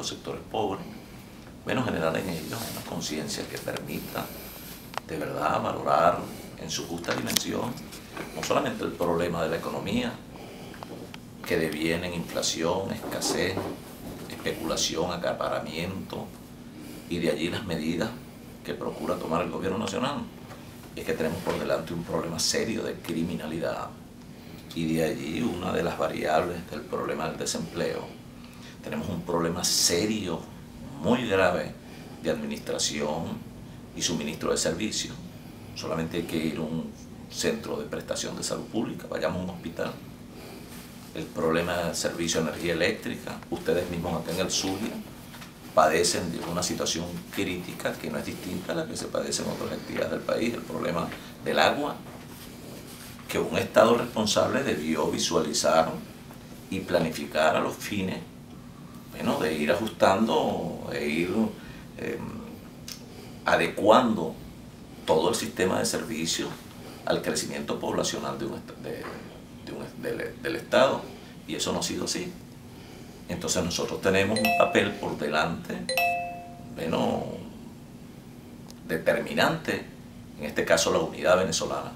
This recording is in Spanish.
los sectores pobres, menos generar en ellos una conciencia que permita de verdad valorar en su justa dimensión no solamente el problema de la economía, que deviene inflación, escasez, especulación, acaparamiento, y de allí las medidas que procura tomar el gobierno nacional, es que tenemos por delante un problema serio de criminalidad y de allí una de las variables del problema del desempleo. Tenemos un problema serio, muy grave, de administración y suministro de servicios. Solamente hay que ir a un centro de prestación de salud pública, vayamos a un hospital. El problema del servicio de energía eléctrica, ustedes mismos acá en el Zulia padecen de una situación crítica que no es distinta a la que se padece en otras actividades del país, el problema del agua, que un Estado responsable debió visualizar y planificar a los fines bueno, de ir ajustando e ir em, adecuando todo el sistema de servicios al crecimiento poblacional de del Estado. Y eso no ha sido así. Entonces nosotros tenemos un papel por delante, bueno, determinante, en este caso la unidad venezolana.